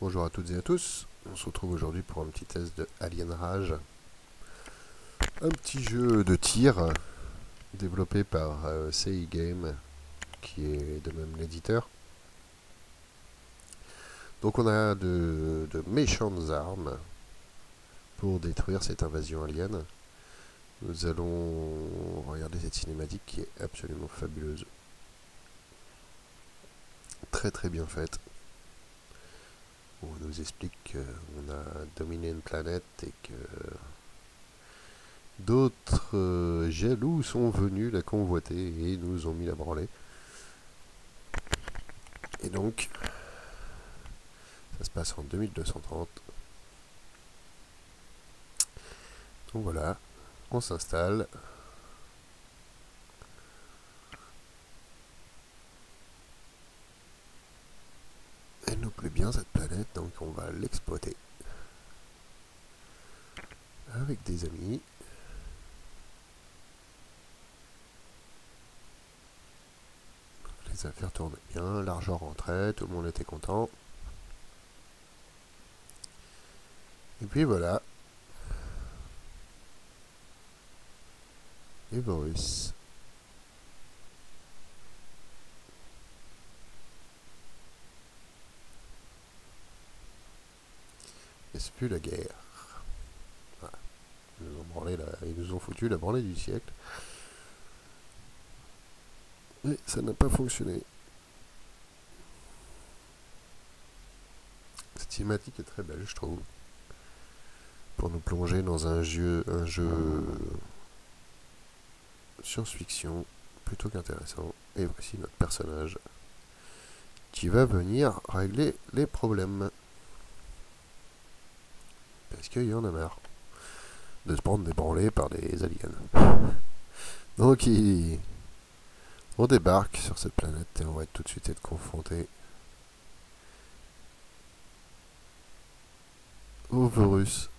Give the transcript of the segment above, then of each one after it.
Bonjour à toutes et à tous, on se retrouve aujourd'hui pour un petit test de Alien Rage. Un petit jeu de tir développé par euh, CI Game, qui est de même l'éditeur. Donc on a de, de méchantes armes pour détruire cette invasion alien. Nous allons regarder cette cinématique qui est absolument fabuleuse. Très très bien faite. On nous explique qu'on a dominé une planète et que d'autres euh, jaloux sont venus la convoiter et nous ont mis la branlée. Et donc, ça se passe en 2230. Donc voilà, on s'installe. Elle nous plaît bien cette planète, donc on l'exploiter. Avec des amis. Les affaires tournaient bien, l'argent rentrait, tout le monde était content. Et puis voilà. Et Boris. La guerre. Ils, nous ont branlé la... Ils nous ont foutu la branlée du siècle. Mais ça n'a pas fonctionné. Cette cinématique est très belle, je trouve. Pour nous plonger dans un jeu, un jeu science-fiction plutôt qu'intéressant. Et voici notre personnage qui va venir régler les problèmes. Parce qu'il y en a marre de se prendre débranlé par des aliens. Donc il... on débarque sur cette planète et on va tout de suite être confronté au virus.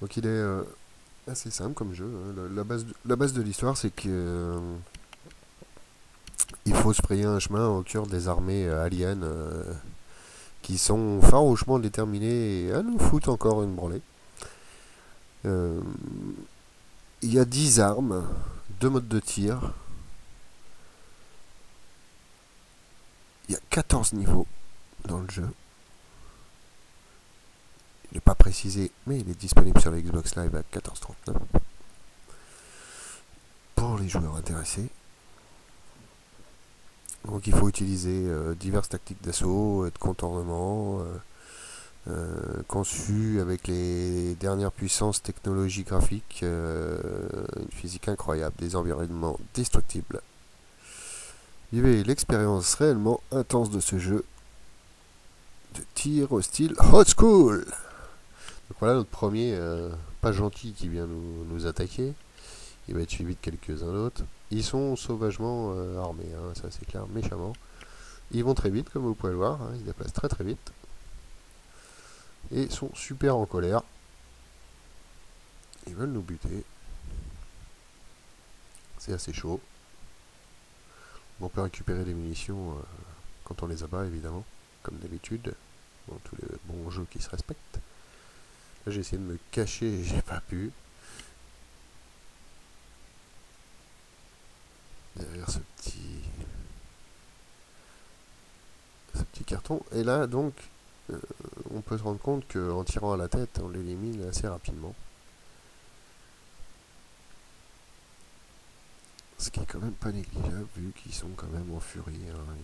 Donc il est euh, assez simple comme jeu. hein. La, la base de, la base de l'histoire, c'est que euh, il faut se frayer un chemin au cœur des armées euh, aliens euh, qui sont farouchement déterminées à nous foutre encore une branlée. Euh, Il y a 10 armes, deux modes de tir. Il y a 14 niveaux dans le jeu. Il n'est pas précisé, mais il est disponible sur la Xbox Live à 14,39 pour les joueurs intéressés. Donc il faut utiliser euh, diverses tactiques d'assaut et de contournement euh, euh, conçues avec les dernières puissances technologies graphiques, euh, une physique incroyable, des environnements destructibles. Vivez l'expérience réellement intense de ce jeu de tir au style hot school. Donc voilà notre premier euh, pas gentil qui vient nous, nous attaquer. Il va être suivi de quelques-uns d'autres. Ils sont sauvagement euh, armés, hein, ça c'est clair, méchamment. Ils vont très vite, comme vous pouvez le voir, hein, ils se déplacent très très vite. Et sont super en colère. Ils veulent nous buter. C'est assez chaud. On peut récupérer des munitions euh, quand on les abat, évidemment, comme d'habitude, dans tous les bons jeux qui se respectent. Là, j'ai essayé de me cacher et j'ai pas pu. Derrière ce petit. ce petit Et là, donc, euh, on peut se rendre compte qu'en tirant à la tête, on l'élimine assez rapidement. Ce qui est quand même pas négligeable vu qu'ils sont quand même en furie. hein,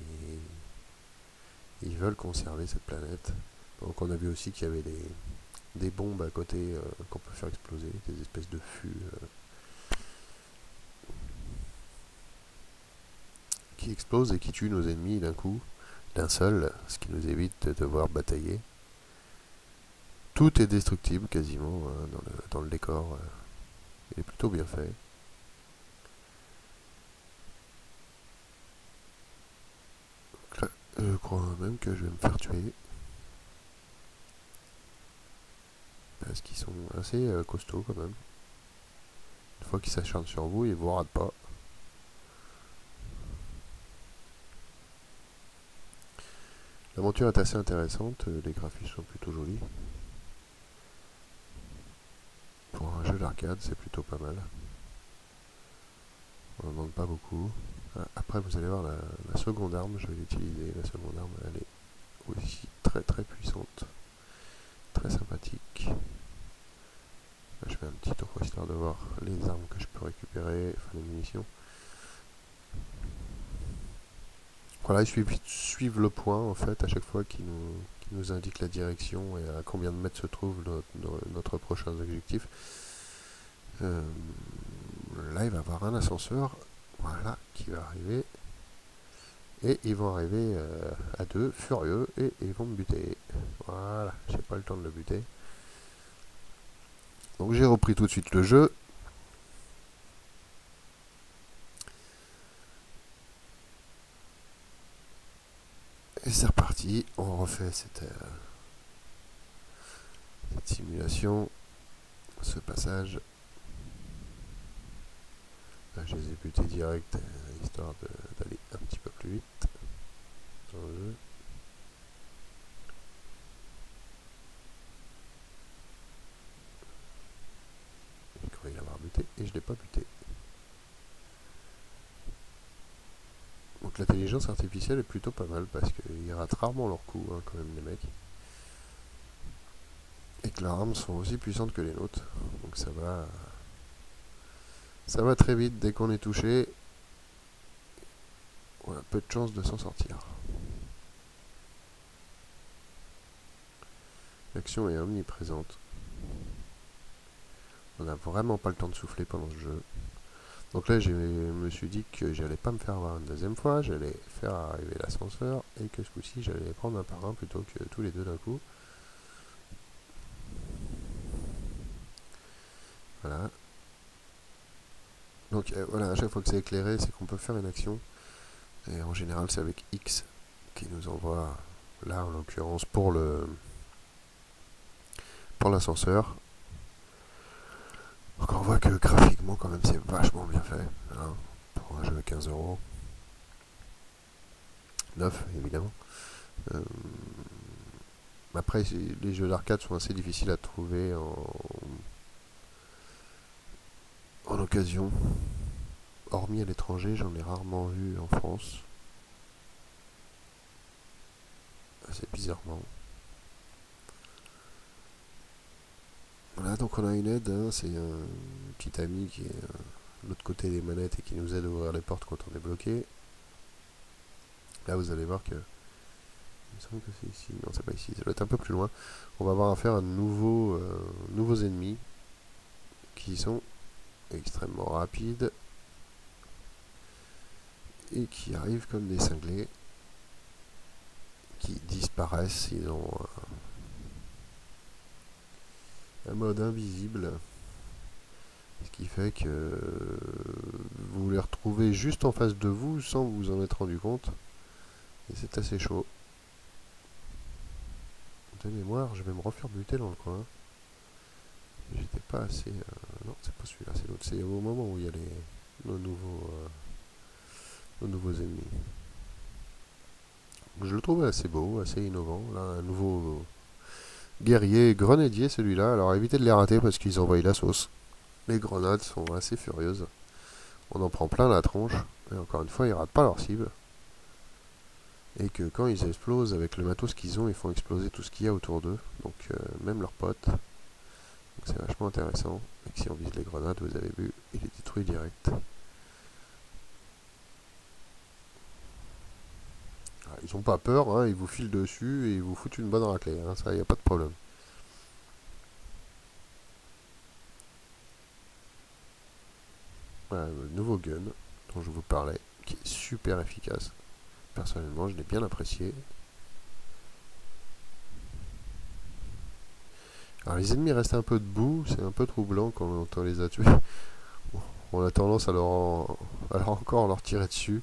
ils veulent conserver cette planète. Donc on a vu aussi qu'il y avait des, des bombes à côté euh, qu'on peut faire exploser, des espèces de fûts euh, qui explosent et qui tuent nos ennemis d'un coup, d'un seul, ce qui nous évite de devoir batailler. Tout est destructible quasiment hein, dans, le, décor. euh. il est plutôt bien fait. Je crois même que je vais me faire tuer. Parce qu'ils sont assez euh, costauds quand même. Une fois qu'ils s'acharnent sur vous, ils vous ratent pas. L'aventure est assez intéressante, les graphismes sont plutôt jolis. Pour un jeu d'arcade, c'est plutôt pas mal. On n'en demande pas beaucoup. Ah, après, vous allez voir la, seconde arme, je vais l'utiliser. La seconde arme, elle est aussi très très puissante. Très sympathique. je fais un petit tour histoire de voir les armes que je peux récupérer, enfin les munitions. Voilà, il suffit de suivre le point en fait à chaque fois qui nous, nous indique la direction et à combien de mètres se trouve notre, notre prochain objectif. Euh, là, il va y avoir un ascenseur voilà, qui va arriver. Et ils vont arriver euh, à deux, furieux, et ils vont me buter. Voilà, j'ai pas le temps de le buter. Donc j'ai repris tout de suite le jeu. Et c'est reparti, on refait cette, euh, cette simulation, ce passage. Là, je les ai butés direct, euh, histoire d'aller un petit peu plus vite dans le jeu. L'avoir buté et je l'ai pas buté. Donc l'intelligence artificielle est plutôt pas mal parce qu'ils ratent rarement leur coup hein, quand même les mecs. Et que leurs armes sont aussi puissantes que les nôtres. Donc ça va. Ça va très vite dès qu'on est touché. On a peu de chance de s'en sortir. L'action est omniprésente. On n'a vraiment pas le temps de souffler pendant ce jeu. Donc là, je me suis dit que j'allais pas me faire avoir une deuxième fois, j'allais faire arriver l'ascenseur et que ce coup-ci, j'allais prendre un par un plutôt que tous les deux d'un coup. Voilà. Donc euh, voilà, à chaque fois que c'est éclairé, c'est qu'on peut faire une action. Et en général, c'est avec X qui nous envoie, là en l'occurrence, pour l'ascenseur. On voit que graphiquement quand même c'est vachement bien fait. Hein, pour un jeu à 15 euros. 9 évidemment. Euh, après les jeux d'arcade sont assez difficiles à trouver en, en occasion. Hormis à l'étranger, j'en ai rarement vu en France. Assez bizarrement. Voilà, donc on a une aide, hein, c'est un petit ami qui est euh, de l'autre côté des manettes et qui nous aide à ouvrir les portes quand on est bloqué. Là vous allez voir que... Il me semble que c'est ici, non c'est pas ici, ça doit être un peu plus loin. On va avoir affaire à de nouveaux, euh, nouveaux ennemis qui sont extrêmement rapides et qui arrivent comme des cinglés qui disparaissent, ils ont un mode invisible. Ce qui fait que vous les retrouvez juste en face de vous sans vous en être rendu compte. Et c'est assez chaud. De mémoire, je vais me refaire buter dans le coin. J'étais pas assez... Euh, non, c'est pas celui-là, c'est l'autre. C'est au moment où il y a les, nos, nouveaux, euh, nos nouveaux ennemis. Je le trouvais assez beau, assez innovant. Là, un nouveau guerrier grenadier celui-là. Alors évitez de les rater parce qu'ils envoient la sauce. Les grenades sont assez furieuses. On en prend plein la tronche. Et encore une fois, ils ratent pas leur cible. Et que quand ils explosent avec le matos qu'ils ont, ils font exploser tout ce qu'il y a autour d'eux. Donc euh, même leurs potes. c'est vachement intéressant. Et si on vise les grenades, vous avez vu, il est détruit direct. Ils ont pas peur, hein, ils vous filent dessus et ils vous foutent une bonne raclée, hein, ça, il n'y a pas de problème. Voilà, le nouveau gun dont je vous parlais, qui est super efficace. Personnellement, je l'ai bien apprécié. Alors les ennemis restent un peu debout, c'est un peu troublant quand on les a tués. On a tendance à leur, à leur encore leur tirer dessus,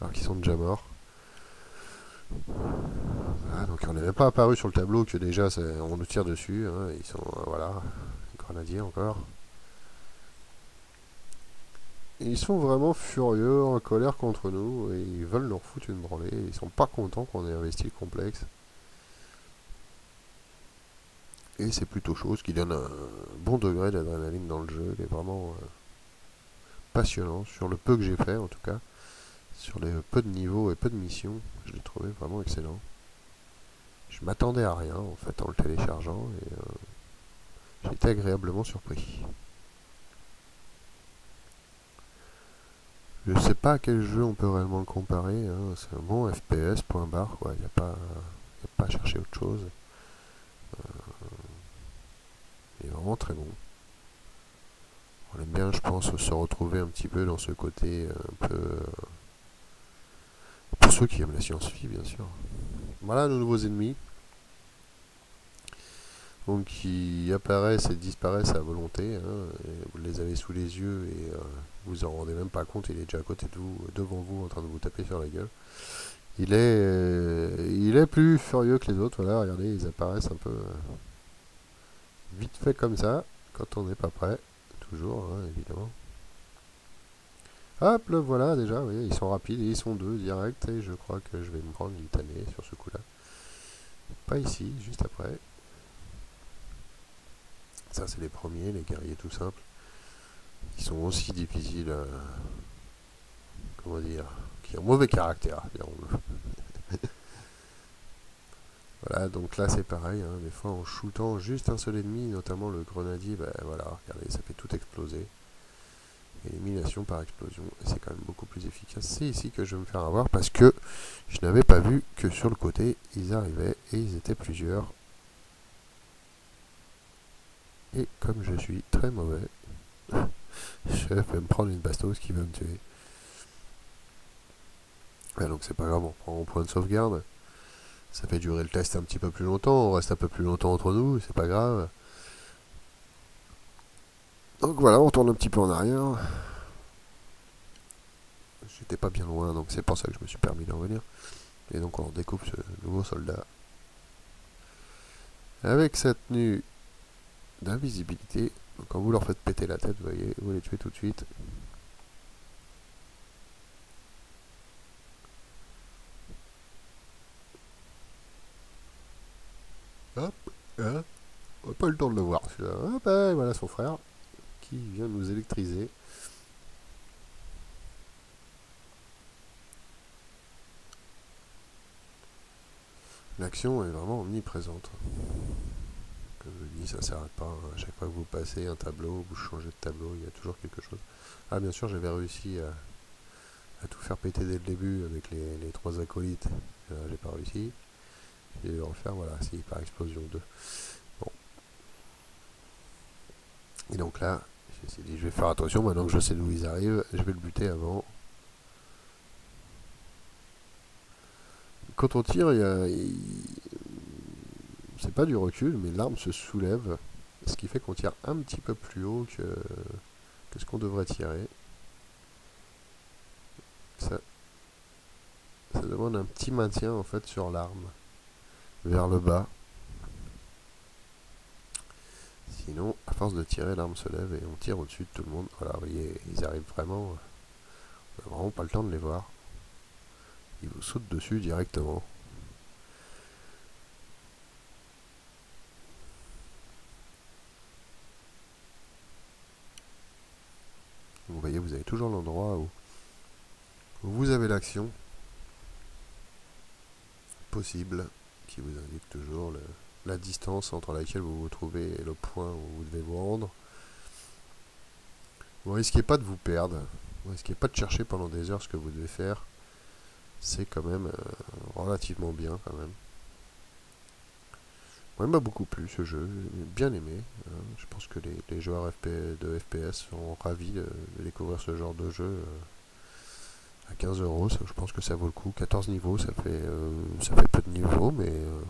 alors qu'ils sont déjà morts. Ah, donc on n'est même pas apparu sur le tableau que déjà on nous tire dessus. Hein, ils sont, euh, voilà, grenadiers encore. ils sont vraiment furieux, en colère contre nous, et ils veulent nous foutre une branlée. Ils sont pas contents qu'on ait investi le complexe. Et c'est plutôt chose qui donne un bon degré d'adrénaline dans le jeu. Il est vraiment euh, passionnant, sur le peu que j'ai fait en tout cas. Sur les peu de niveaux et peu de missions, je l'ai trouvé vraiment excellent. Je m'attendais à rien en fait en le téléchargeant et euh, été agréablement surpris. Je sais pas à quel jeu on peut réellement le comparer. Hein. C'est un bon FPS, point barre. Il n'y a, pas, à chercher autre chose. Euh, il est vraiment très bon. On aime bien, je pense, se retrouver un petit peu dans ce côté un peu... Euh, pour ceux qui aiment la science-fiction, bien sûr. Voilà nos nouveaux ennemis. Donc qui apparaissent et disparaissent à volonté. Hein, vous les avez sous les yeux et euh, vous en rendez même pas compte, il est déjà à côté de vous, devant vous, en train de vous taper sur la gueule. Il est, euh, il est plus furieux que les autres, voilà, regardez, ils apparaissent un peu euh, vite fait comme ça, quand on n'est pas prêt, toujours, hein, évidemment. Hop, le voilà déjà, voyez, ils sont rapides, et ils sont deux direct, et je crois que je vais me prendre l'itané sur ce coup-là. Pas ici, juste après. Ça, c'est les premiers, les guerriers tout simples. Ils sont aussi difficiles, à, comment dire, qui ont mauvais caractère, voilà, donc là c'est pareil, hein, des fois en shootant juste un seul ennemi, notamment le grenadier, ben voilà, regardez, ça fait tout exploser. Élimination par explosion, et c'est quand même beaucoup plus efficace. C'est ici que je vais me faire avoir parce que je n'avais pas vu que sur le côté ils arrivaient et ils étaient plusieurs et comme je suis très mauvais, je vais me prendre une bastos qui va me tuer. donc c'est pas grave, on prend un point de sauvegarde. Ça fait durer le test un petit peu plus longtemps, on reste un peu plus longtemps entre nous, c'est pas grave. Donc voilà, on tourne un petit peu en arrière. J'étais pas bien loin, donc c'est pour ça que je me suis permis d'en venir. Et donc on découpe ce nouveau soldat. Avec sa tenue d'invisibilité. Quand vous leur faites péter la tête, vous voyez, vous les tuez tout de suite. Hop, hein, on n'a pas eu le temps de le voir. Hop, et voilà son frère qui vient nous électriser. L'action est vraiment omniprésente je dis, ça s'arrête pas. À chaque fois que vous passez un tableau, vous changez de tableau, il y a toujours quelque chose. Ah, bien sûr, j'avais réussi à, tout faire péter dès le début avec les, trois acolytes. Euh, j'ai pas réussi. Dû le refaire, voilà, si, par explosion 2. Bon. Et donc là, je vais faire attention, maintenant que je sais d'où ils arrivent, je vais le buter avant. Quand on tire, c'est pas du recul, mais l'arme se soulève, ce qui fait qu'on tire un petit peu plus haut que, ce qu'on devrait tirer. Ça, ça demande un petit maintien en fait sur l'arme, vers le bas. Sinon, à force de tirer, l'arme se lève et on tire au-dessus de tout le monde. Voilà, vous voyez, ils arrivent vraiment... On n'a vraiment pas le temps de les voir. Ils vous sautent dessus directement. Vous voyez, vous avez toujours l'endroit où, vous avez l'action possible qui vous indique toujours la distance entre laquelle vous vous trouvez et le point où vous devez vous rendre. Vous risquez pas de vous perdre, vous risquez pas de chercher pendant des heures ce que vous devez faire. C'est quand même euh, relativement bien quand même. Moi, il m'a beaucoup plu ce jeu, bien aimé. Hein. Je pense que les, joueurs de FPS sont ravis de, découvrir ce genre de jeu euh, à 15 euros. Je pense que ça vaut le coup. 14 niveaux, ça fait, euh, ça fait peu de niveaux, mais euh,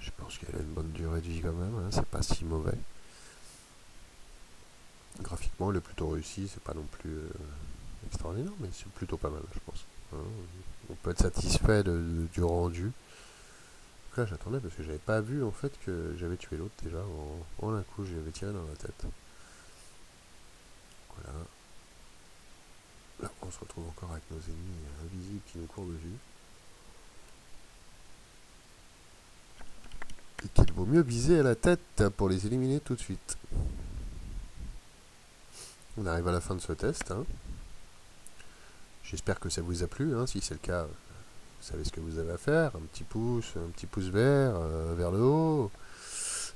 je pense qu'elle a une bonne durée de vie quand même. Hein. C'est pas si mauvais. Graphiquement, il est plutôt réussi. C'est pas non plus extraordinaire, mais c'est plutôt pas mal, je pense. Hein. On peut être satisfait du rendu j'attendais parce que j'avais pas vu en fait que j'avais tué l'autre déjà en, un coup, j'avais tiré dans la tête. Voilà. Là, on se retrouve encore avec nos ennemis invisibles qui nous courent dessus. Et qu'il vaut mieux viser à la tête pour les éliminer tout de suite. On arrive à la fin de ce test. hein. J'espère que ça vous a plu. hein. Si c'est le cas, vous savez ce que vous avez à faire. Un petit pouce, un petit pouce vert euh, vers le haut.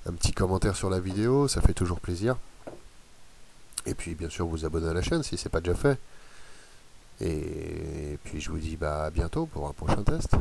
Un petit commentaire sur la vidéo, ça fait toujours plaisir. Et puis bien sûr vous abonner à la chaîne si c'est pas déjà fait. Et puis je vous dis bah à bientôt pour un prochain test.